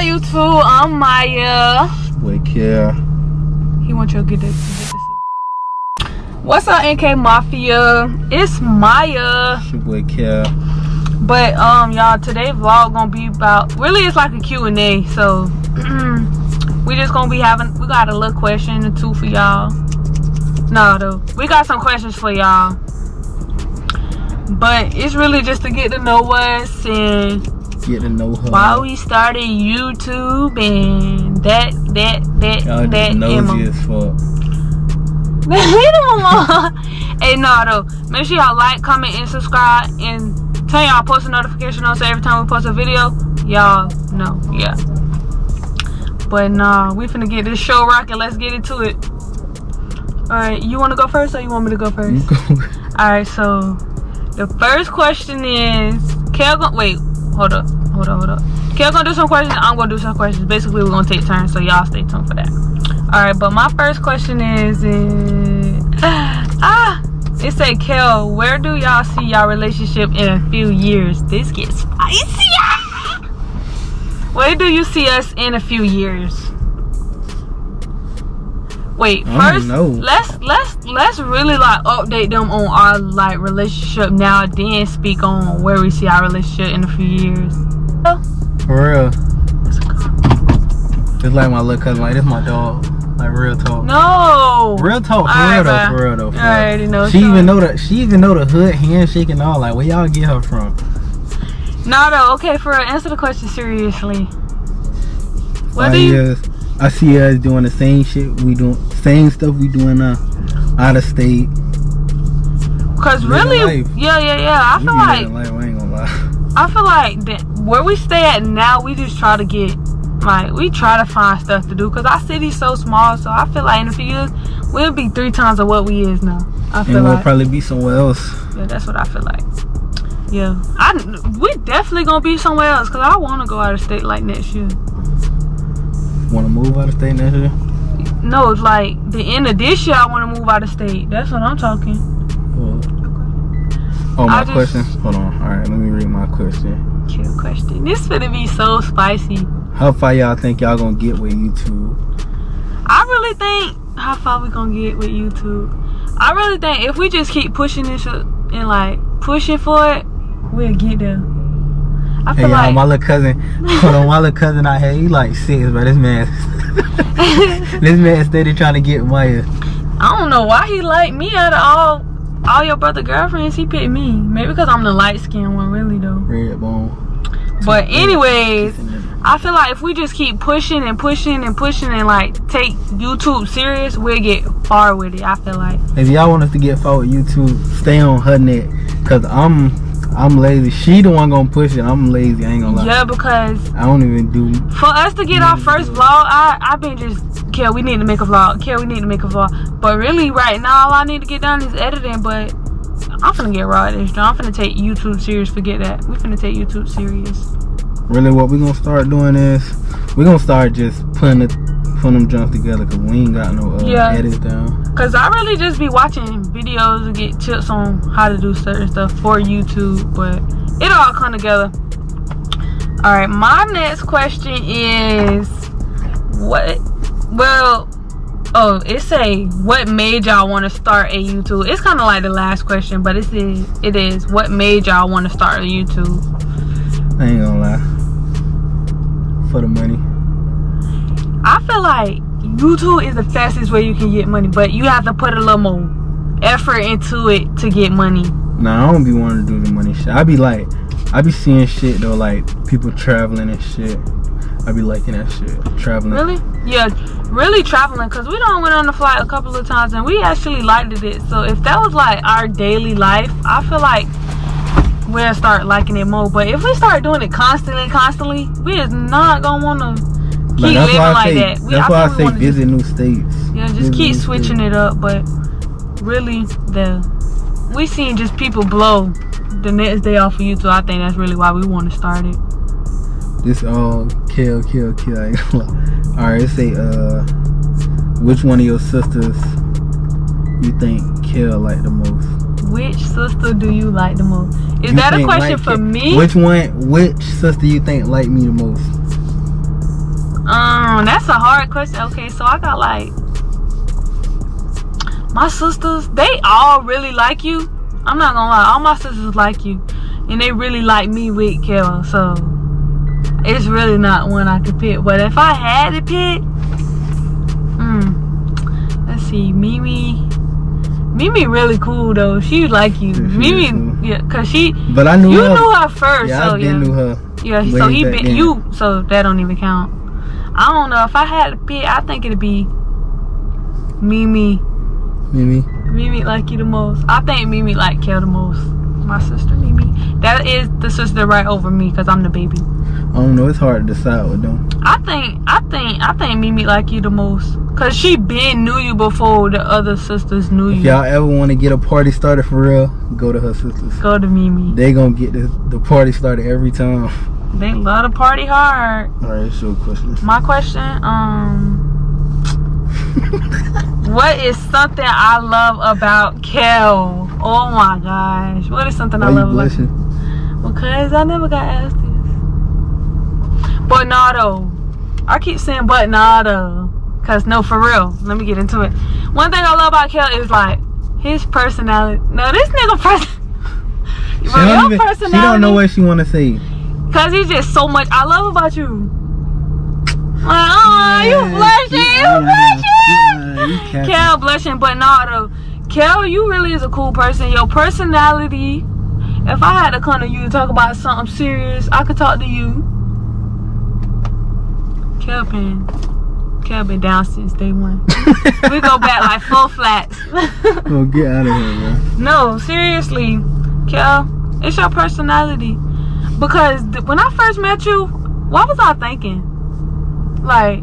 YouTube? I'm Mya. Wait, yeah. He wants you to get this. What's up, NK Mafia? It's Mya. Boy Kia. But um, y'all, today vlog gonna be about. Really, it's like a Q and A. So we just gonna be having. We got a little question or two for y'all. No, though, we got some questions for y'all. But it's really just to get to know us and Get to know her. why we started YouTube and that that that Y'all that nosy as fuck. Leave them alone. hey, no, though. Make sure y'all like, comment, and subscribe. And turn y'all post a notification on so every time we post a video, y'all know. Yeah. But nah, we finna get this show rocking. Let's get into it. Alright, you wanna go first or you want me to go first? Alright, so the first question is Kell wait, hold up, hold up, hold up. Kell gonna do some questions, I'm gonna do some questions. Basically we're gonna take turns, so y'all stay tuned for that. Alright, but my first question is, is ah it say Kell, where do y'all see y'all relationship in a few years? This gets spicy. Where do you see us in a few years? Wait, first let's let's let's really like update them on our like relationship now, then speak on where we see our relationship in a few years. For real. It's like my little cousin. Like, this my dog. Like, real talk. No. Real talk. For Alright, real, though. For real, though. For I real. already know. She even know the she even know the hood handshake and all. Like, where y'all get her from? No, no. Okay, for real, answer the question seriously. What do you? I see us doing the same shit we doing, same stuff we doing now. Out of state. Cause living really, life. yeah, yeah, yeah. I We feel like life, I ain't gonna lie. I feel like that where we stay at now, we just try to get like we try to find stuff to do because our city's so small. So I feel like in a few years we'll be three times of what we is now. I feel And we'll like probably be somewhere else. yeah, that's what I feel like. Yeah, I we definitely gonna be somewhere else because I want to go out of state like next year. Want to move out of state next year? No, it's like the end of this year I want to move out of state. That's what I'm talking. Oh, my just- question. Hold on. All right, let me read my question. Cute question. This gonna be so spicy. How far y'all think y'all gonna get with YouTube? I really think how far we gonna get with YouTube. I really think if we just keep pushing this and like pushing for it, we'll get there. I Hey feel y'all, like my little cousin. Hold on, my little cousin out here. He like six, but this man, this man steady trying to get Mya. I don't know why he like me out of all all your brother girlfriends. He picked me. Maybe because I'm the light skinned one, really though. Red bone. But anyways, I feel like if we just keep pushing and pushing and pushing and like take YouTube serious, we'll get far with it. I feel like. If y'all want us to get far with YouTube, stay on her neck. Cause I'm, I'm lazy. She the one gonna push it. I'm lazy. I ain't gonna lie. Yeah, because I don't even do. for us to get our first vlog, I I've been just Kell, we need to make a vlog. Kell, we need to make a vlog. But really, right now, all I need to get done is editing. But I'm finna get raw at this. I'm finna take YouTube serious. Forget that. We finna take YouTube serious. Really, what we gonna start doing is we gonna start just putting it, putting them jumps together. Cause we ain't got no uh, Yeah. edits down. Cause I really just be watching videos to get tips on how to do certain stuff for YouTube, but it all come together. All right, my next question is what? Well, oh, it say what made y'all want to start a YouTube? It's kind of like the last question, but it is it is what made y'all want to start a YouTube? I ain't gonna lie. For the money. I feel like YouTube is the fastest way you can get money, but you have to put a little more effort into it to get money. Nah, I don't be wanting to do the money shit. I be like, I be seeing shit though, like people traveling and shit. I be liking that shit. Traveling. Really? Yeah, really traveling because we don't went on the flight a couple of times and we actually liked it. So if that was like our daily life, I feel like we'll start liking it more. But if we start doing it constantly, constantly, we is not gonna want to keep Like, living like say, that. We, that's why I say visit new states. Yeah, just Visit keep switching states. it up. But really, the we seen just people blow the next day off of YouTube. I think that's really why we want to start it. This all kill, kill, kill. I ain't gonna lie. All right, say uh, which one of your sisters you think kill like the most? Which sister do you like the most? Is You that a question like for it- me? Which one? Which sister you think like me the most? Um, that's a hard question. Okay, so I got like my sisters. They all really like you. I'm not gonna lie, all my sisters like you, and they really like me with Kell. So it's really not one I could pick. But if I had to pick, hmm, let's see, Mimi. Mimi really cool though. She like you. Yeah, she Mimi, cool. yeah, cause she But I knew you her. knew her first. yeah, so I yeah. knew her. Yeah, so he been then. you, so that don't even count. I don't know if I had to pick. I think it'd be Mimi. Mimi. Mimi like you the most. I think Mimi like Kell the most. My sister Mimi. That is the sister right over me because I'm the baby. I don't know. It's hard to decide with them. I think I think I think Mimi like you the most because she been knew you before the other sisters knew If you. y'all ever want to get a party started for real, go to her sisters. Go to Mimi. They gonna get the, the party started every time. They love to party hard. All right, so question. My question, um, what is something I love about Kell? Oh my gosh, what is something Why I love about? Because I never got asked this. Bernardo. I keep saying Bernardo. Cause no, for real. Let me get into it. One thing I love about Kell is like his personality. No, this nigga person. She Bro, don't, your even, she don't know what she want to say. Cause he's just so much I love about you. Like, oh, you blushing, you blushing. Capping. Kell blushing, but not. Kell, you really is a cool person. Your personality. If I had to come to you to talk about something serious, I could talk to you. Kell been, Kell been down since day one. we go back like full flats. Oh, get out of here, man. no, seriously, Kell, it's your personality. Because when I first met you, what was I thinking? Like,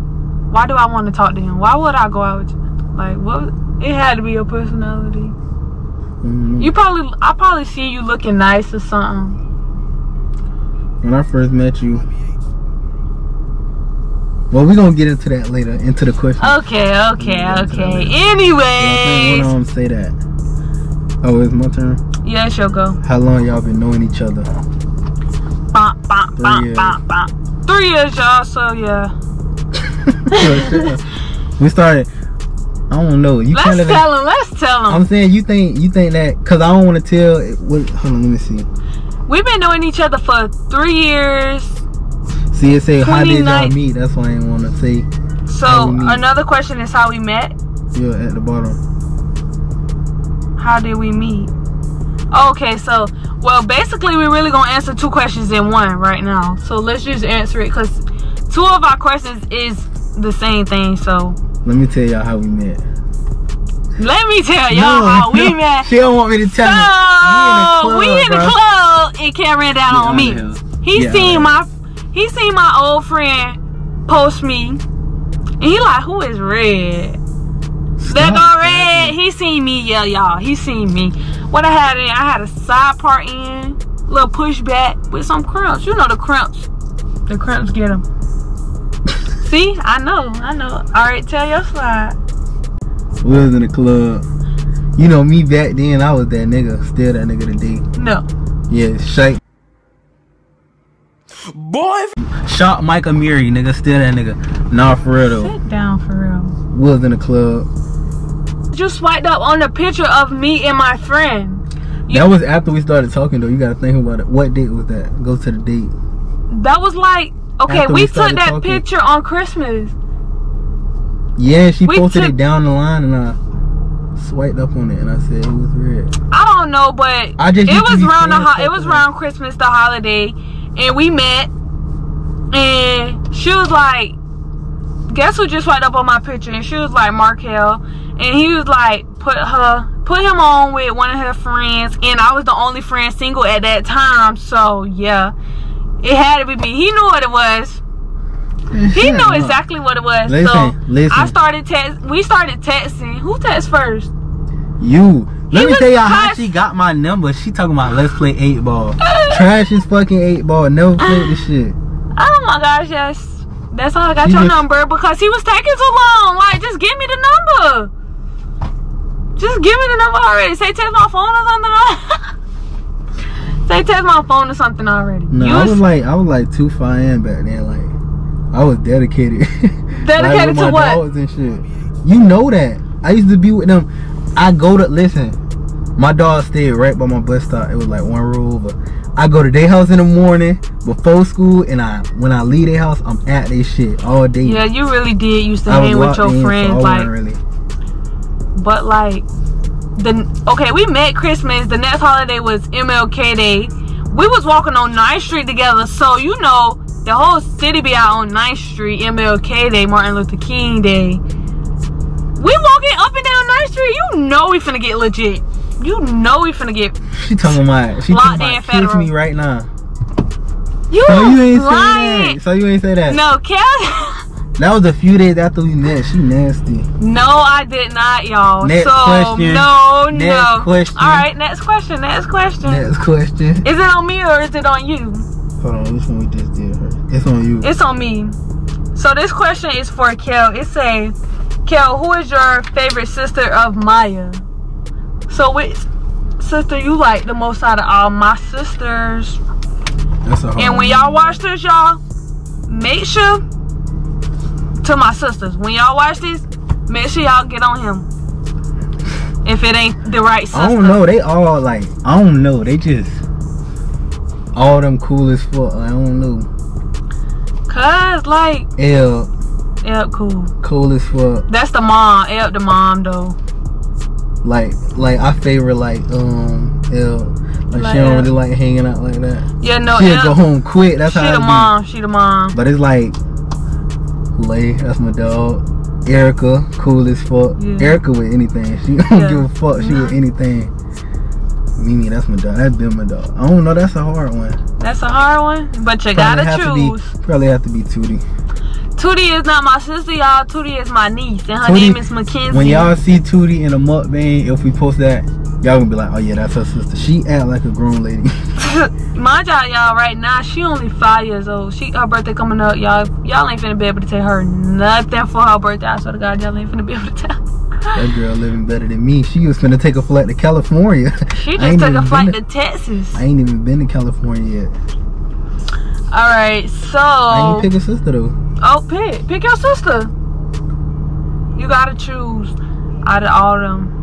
why do I want to talk to him? Why would I go out with you? Like, what? It had to be your personality. Mhm. You probably, I probably see you looking nice or something. When I first met you. Well, we're gonna get into that later, into the question. Okay, okay, okay. what I think Anyways, one of them say that. Oh, it's my turn. yeah, she'll go. How long y'all been knowing each other? Bop, bop, Three bop, years. bop, bop. Three years, y'all. So yeah, we started. I don't know. You let's tell him. Let's tell him. I'm saying you think you think that because I don't want to tell. What? Hold on, let me see. We've been knowing each other for three years. See, it say how did y'all meet? That's why I didn't want to say. So How we meet. another question is how we met. Yeah, at the bottom. How did we meet? Okay, so well, basically, we're really gonna answer two questions in one right now. So let's just answer it because two of our questions is the same thing. So Let me tell y'all how we met. let me tell y'all how we no, met. She don't want me to tell So me. we in the club and Cam ran down Get on me. He Get seen my he seen my old friend post me, and he like, who is Red? That go Red. He seen me, yeah, y'all. He seen me. What I had in, I had a side part in, little pushback with some crimps. You know the crimps. The crimps get them. See, I know, I know. All right, tell your slide. We was in the club. You know me back then. I was that nigga. Still that nigga today. No. Yeah, shake. Boy, Shot Mike Amiri, nigga. Still that nigga. Nah, for real though. Sit down for real. We was in the club. You swiped up on the picture of me and my friend. You- That was after we started talking though. You gotta think about it. What date was that? Go to the date. That was like okay, we, we took that talking. picture on Christmas. Yeah, she We posted it down the line and I swiped up on it and I said it was red. I don't know, but I just it was around the saying ho- stuff it was around Christmas, the holiday, and we met. And she was like, "Guess who just swiped up on my picture?" And she was like, "Markel," and he was like, "Put her, put him on with one of her friends." And I was the only friend single at that time, so yeah, it had to be me. He knew what it was. He knew exactly what it was. so Listen, listen. I started text. We started texting. Who text first? You. Let He me tell y'all how she got my number. She talking about let's play eight ball. Trash is fucking eight ball. Never played this shit. Oh my gosh, yes. That's how I got She your just- number because he was taking too long. Like, just give me the number. Just give me the number already. Say text my phone or something. Say text my phone or something already. No, You I was- was like I was like too far in back then. Like I was dedicated. Dedicated like, to what? dogs and shit. You know that. I used to be with them. I go to listen. My dog stayed right by my bus stop. It was like one row over. I go to their house in the morning before school, and I when I leave their house, I'm at their shit all day. Yeah, you really did used to I hang with your friends, like. really. But like the okay, we met Christmas. The next holiday was MLK Day. We was walking on 9th Street together, so you know the whole city be out on 9th Street, MLK Day, Martin Luther King Day. We walking up and down 9th Street. You know we finna get legit. You know we finna get She talking about she Locked talking in about kiss me right now. you So you ain't say lying. that. So you ain't say that. No, Kell. That was a few days after we met. She nasty. No, I did not, y'all. Next so question. no, Next no. question. All right, next question. Next question. Next question. Is it on me or is it on you? Hold on, which one we just did? It's on you. It's on me. So this question is for Kell. It say, Kell, who is your favorite sister of Mya? So which sister you like the most out of all my sisters? That's a hard And when y'all watch this, y'all, make sure to my sisters, when y'all watch this, make sure y'all get on him. If it ain't the right sister. I don't know. They all like I don't know. They just all them cool as fuck. I don't know. Cause like, L yeah, cool. cool as fuck. That's the mom. Yep, the mom though. Like like I favor like um L. Like, Like she don't really like hanging out like that. Yeah, no, She'll L- go home quick. That's she how She the mom. She the mom. But it's like Lay, that's my dog. Erica, cool as fuck. Yeah. Erica with anything. She don't Yeah. give a fuck. She with anything. Mimi, that's my dog. That's been my dog. I don't know. That's a hard one. That's a hard one, but you Probably gotta choose. be. Probably have to be Tootie. Tootie is not my sister, y'all. Tootie is my niece, and her Tootie- name is Mackenzie. When y'all see Tootie in a mukbang, if we post that, y'all gonna be like, oh yeah, that's her sister. She act like a grown lady. Mind y'all, y'all, right now, she only five years old. She her birthday coming up, y'all. Y'all ain't finna be able to tell her nothing for her birthday. I swear to God, y'all ain't finna be able to tell. that girl living better than me. She was finna take a flight to California. She just took a flight been to Texas. I ain't even been to California yet. All right, so I ain't pick a sister though. oh, pick pick your sister. You gotta choose out of all them.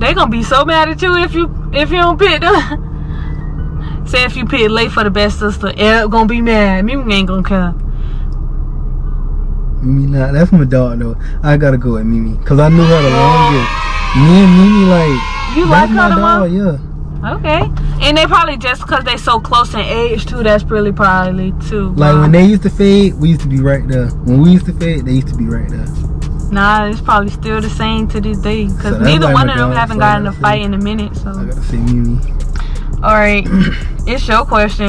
They gonna be so mad at you if you if you don't pick them. Say if you pick late for the best sister, Eric gonna be mad. Me ain't gonna care. Mimi, nah, that's my dog though. I gotta go with Mimi, cause I knew her the longest. Me and Mimi, like, You like her my the dog, most? yeah. Okay. And they probably just because they so close in age too. That's really probably too. Like Wow. when they used to fade, we used to be right there. When we used to fade, they used to be right there. Nah, it's probably still the same to this day. Because So neither one of them haven't gotten a fight in a minute. So I gotta say Mimi. all right, it's your question.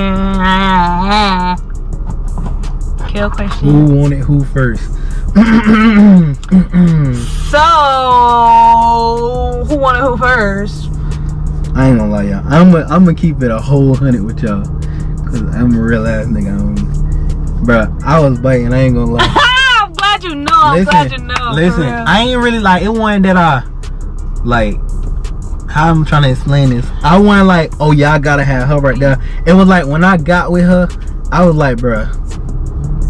Kill question. Who wanted who first? So, who wanted who first? I ain't gonna lie, y'all. I'm gonna I'm gonna keep it a whole hundred with y'all, cause I'm a real ass nigga. Bruh, I was biting. I ain't gonna lie. Glad you know. I'm glad you know. listen. I ain't really like it. Wasn't that I like how I'm trying to explain this. I wasn't like, oh yeah, I gotta have her right there. It was like when I got with her, I was like, bruh,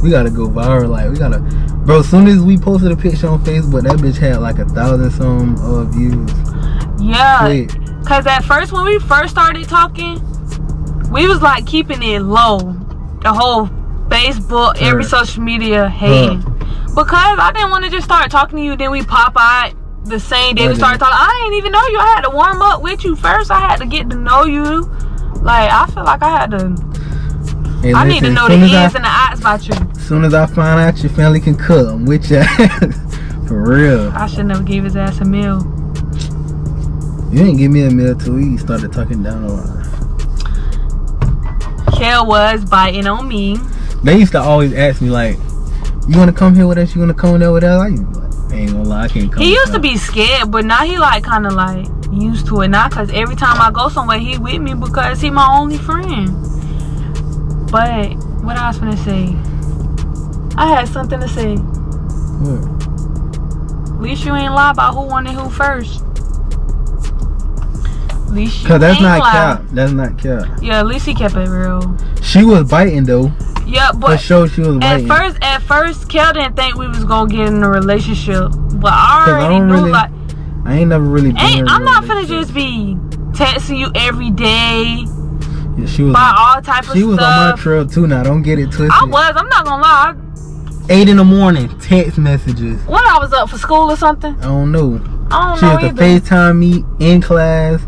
we gotta go viral. Like we gotta, bro. As soon as we posted a picture on Facebook, that bitch had like a thousand some uh, views. yeah. Quick. Cause at first when we first started talking, we was like keeping it low. The whole Facebook, every social media hating. Because I didn't want to just start talking to you, then we pop out the same day we started talking. I didn't even know you. I had to warm up with you first. I had to get to know you. Like I feel like I had to Hey, I need to know the as I- ins and the outs about you. As soon as I find out your family can cook, I'm with ya. For real. I shouldn't have gave his ass a meal. You didn't give me a meal till we started talking down on her. Kell was biting on me. They used to always ask me like, "You want to come here with us? You want to come there with us?" I used to be like, I ain't gonna lie, I can't come. He with used to be scared, but now he like kind of like used to it now. Cause every time I go somewhere, he with me because he my only friend. But what I was gonna say, I had something to say. What? At least you ain't lie about who wanted who first. At least you Cause that's ain't not lie. cap. That's not cap. Yeah, at least he kept it real. She was biting though. Yeah, For but sure, she was at waiting. first, at first, Kell didn't think we was gonna get in a relationship, but I 'Cause I already don't knew really like, I ain't never really been. in ain't a I'm not finna relationship. just be texting you every day, Yeah, she was. buy all type of She was on my trail too. Now don't get it twisted. I was. I'm not gonna lie. Eight in the morning, text messages. When I was up for school or something, I don't know. I don't She know was to either. FaceTime me in class,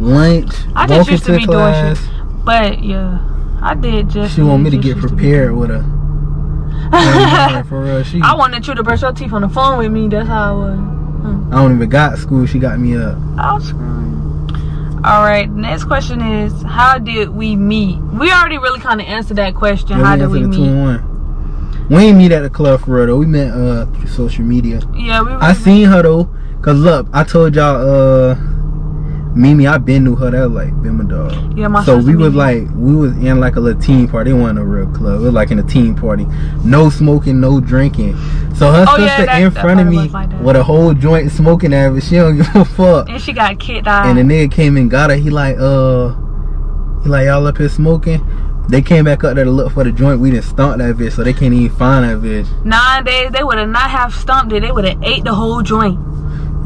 lunch, I just walking used to to be doing class. shit. But yeah, I did just. She want me to get prepared with her. for real, she. I wanted you to brush your teeth on the phone with me. That's how I was. I don't even got school. She got me up. I'll scream. All right. Next question is, how did we meet? We already really kind of answered that question. Yeah, how we did we meet? We ain't meet at the club for real though. We met uh through social media. Yeah, we. I really- seen her though, cause look, I told y'all uh Mimi, I been knew her. That was like been my dog. Yeah, my So we was Mimi. like we was in like a little teen party. It wasn't a real club. It was like in a teen party. No smoking, no drinking. So her Oh, yeah, sister that- in that front of me like with a whole joint smoking at it. She don't give a fuck. And she got kicked out. And the nigga came and got her. He like, uh, he like, y'all up here smoking. They came back up there to look for the joint. We didn't stomp that bitch, so they can't even find that bitch. Nine days, they would have not have stumped it. They would have ate the whole joint.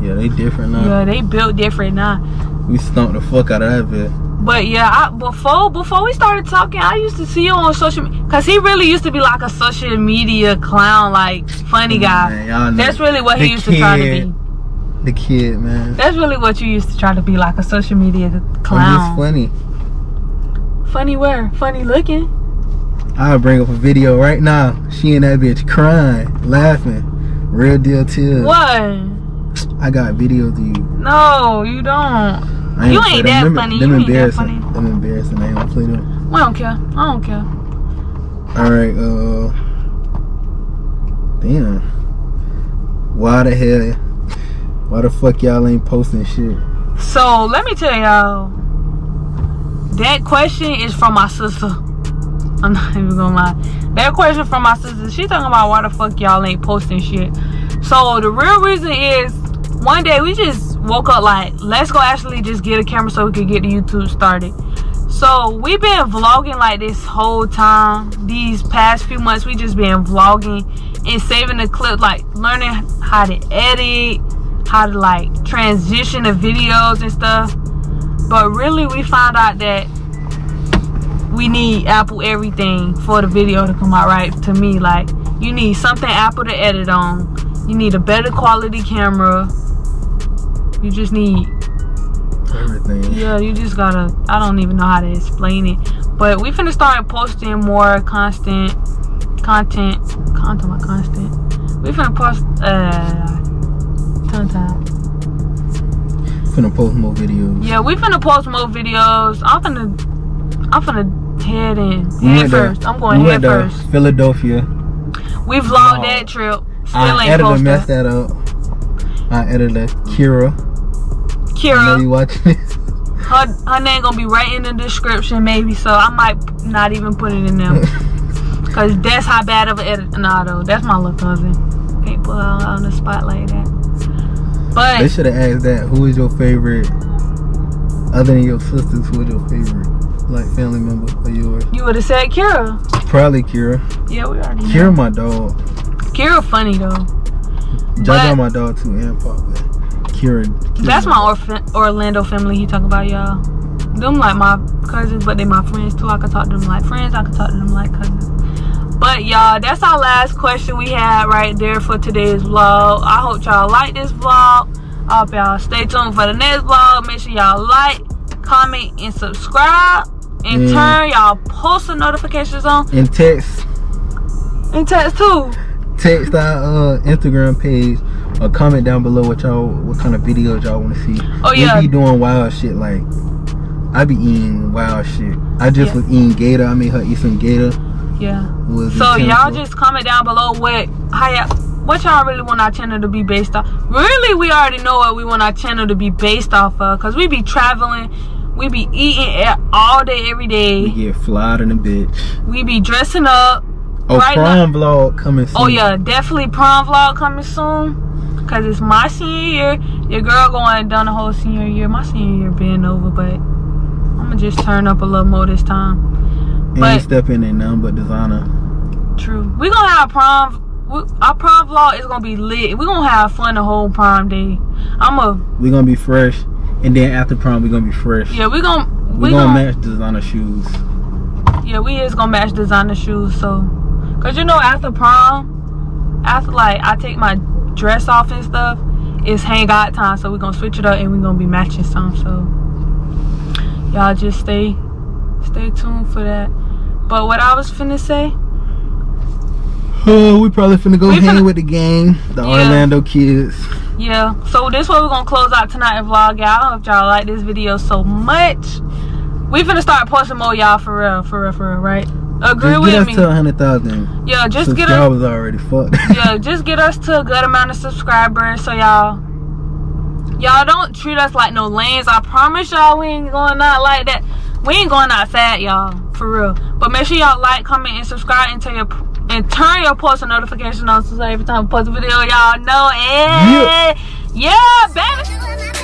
Yeah, they different now. Yeah, they built different now. We stomped the fuck out of that bitch. But yeah, I, before before we started talking, I used to see you on social media because he really used to be like a social media clown, like funny guy. Man, That's really what he used to try to be. The kid, man. That's really what you used to try to be, like a social media oh, I'm clown. funny. Funny where? Funny looking. I'll bring up a video right now. She and that bitch crying, laughing. Real deal tears. What? I got videos of you. No, you don't. I You ain't that Them- funny. Them You ain't that embarrassing. funny. Them embarrassing. I ain't gonna play them. I don't care. I don't care. Alright, uh Damn. Why the hell why the fuck y'all ain't posting shit? So let me tell y'all. That question is from my sister. I'm not even gonna lie. That question from my sister. She talking about why the fuck y'all ain't posting shit. So the real reason is one day we just woke up like, let's go actually just get a camera so we could get the YouTube started. So we've been vlogging like this whole time. These past few months we just been vlogging and saving the clips, like learning how to edit, how to like transition the videos and stuff. But really we found out that we need Apple everything for the video to come out right to me. Like you need something Apple to edit on. You need a better quality camera. You just need Everything. yeah, you just gotta. I don't even know how to explain it, but we finna start posting more constant content. Content, my constant. We finna post. Uh, tongue time. Finna post more videos. Yeah, we finna post more videos. I'm finna. I'm finna head in We head to- first. I'm going we head to first. Philadelphia. We vlogged Vlog. that trip. Still I ain't edited messed that up. I edited Kira. I know Kira, you watching this. her her name gonna be right in the description maybe, so I might not even put it in there. Cause that's how bad of an edit. Nah, though, that's my little cousin. Can't put her on the spot like that. But they should have asked that. Who is your favorite? Other than your sisters, who is your favorite? Like family member of yours? you would have said Kira. Probably Kira. Yeah, we already know. Kira, my dog. Kira funny though. Jaja, But- my dog too, and Papa. Kira That's my Orlando family he talk about, y'all. Them like my cousins, but they my friends too. I can talk to them like friends. I can talk to them like cousins. But y'all, that's our last question we had right there for today's vlog. I hope y'all like this vlog. I hope y'all stay tuned for the next vlog. Make sure y'all like, comment, and subscribe. And Mm. turn y'all post notifications on. And text And text too. text our uh, Instagram page or comment down below what y'all what kind of videos y'all want to see. Oh, yeah. We be doing wild shit like I be eating wild shit. I just Yeah. was eating gator. I made her eat some gator. Yeah. So y'all just comment down below what how y'all, what y'all really want our channel to be based off. Really, we already know what we want our channel to be based off of, cause we be traveling, we be eating all day, every day. we get flyed in a bitch. We be dressing up. Oh, Right prom vlog coming oh, soon. Oh yeah, definitely prom vlog coming soon. Cause it's my senior year. Your girl going down the whole senior year. My senior year being over, but I'ma just turn up a little more this time. And But- ain't stepping in nothing but designer. True. We gonna have prom. We, our prom vlog is gonna be lit. We gonna have fun the whole prom day. I'm a we gonna be fresh. And then after prom, we gonna be fresh. yeah. We gonna we we gonna, gonna match designer shoes. yeah. We is gonna match designer shoes. So, cause you know after prom, after like I take my dress off and stuff, it's hang out time. So we're gonna switch it up and we're gonna be matching some. So y'all just stay stay tuned for that. But what I was finna say. Oh, we probably finna go We hang finna- with the gang, the Yeah. Orlando kids. Yeah, so this way we're gonna close out tonight and vlog, y'all. I hope y'all like this video so much. We finna start posting more, y'all, for real, for real, for real, right? Agree Just with get us me? to a hundred thousand. yeah, just get us. Already fucked. Yeah, just get us to a good amount of subscribers, so y'all, y'all don't treat us like no lanes. I promise y'all, we ain't going out like that. We ain't going outside, y'all, for real. But make sure y'all like, comment, and subscribe, and tell your and turn your post notification on so every time I post a video, y'all know. Eh, yeah, baby.